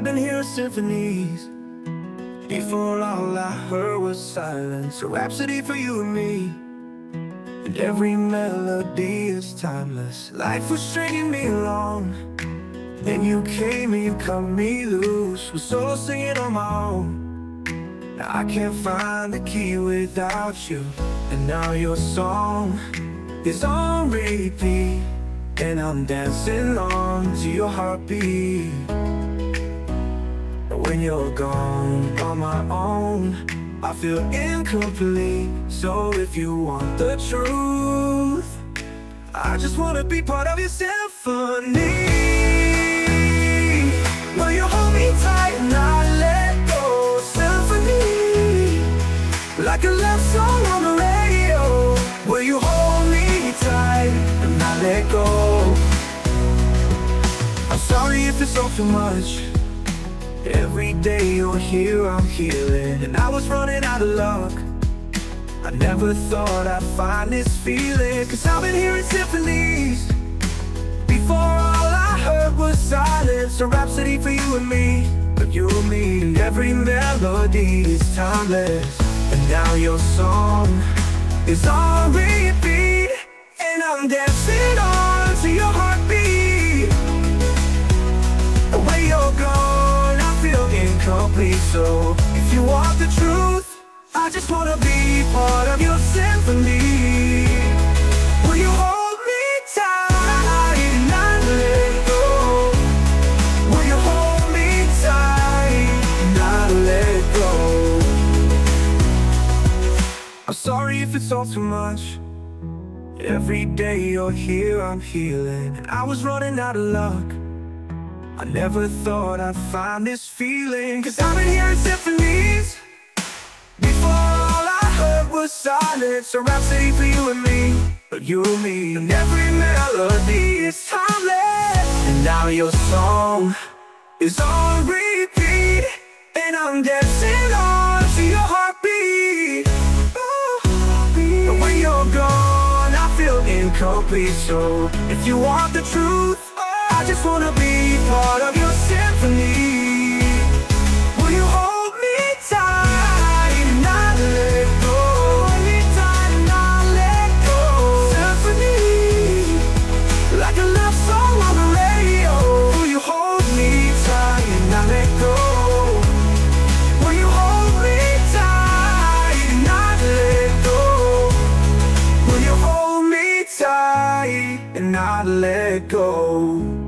I've been hearing symphonies. Before all I heard was silence. A rhapsody for you and me. And every melody is timeless. Life was stringing me along. Then you came and you cut me loose. Was solo singing on my own. Now I can't find the key without you. And now your song is on repeat. And I'm dancing on to your heartbeat When you're gone on my own. I feel incomplete So if you want the truth I just wanna be part of your symphony. Will you hold me tight and not let go Symphony? Like a love song on the radio. Will you hold me tight and not let go? I'm sorry if it's all too much Day you're here, I'm healing. And I was running out of luck. I never thought I'd find this feeling. Cause I've been hearing symphonies. Before all I heard was silence. A rhapsody for you and me. But you and me And every melody. Is timeless. And now your song is on repeat And I'm dancing on to your heartbeat incomplete So. If you want the truth I just wanna be part of your symphony. Will you hold me tight? And not let go? Will you hold me tight? Not let go? I'm sorry if it's all too much. Every day you're here, I'm healing. I was running out of luck I never thought I'd find this feeling. Cause I've been hearing symphonies Before. All I heard was silence A rhapsody for you and me. But you and me And every melody is timeless. And now your song is on repeat And I'm dancing on to your heartbeat. But when you're gone, I feel incomplete. So if you want the truth I just wanna be part of your symphony Will you hold me tight and not let go? Hold me tight and not let go Symphony Like a love song on the radio Will you hold me tight and not let go? Will you hold me tight and not let go? Will you hold me tight and not let go?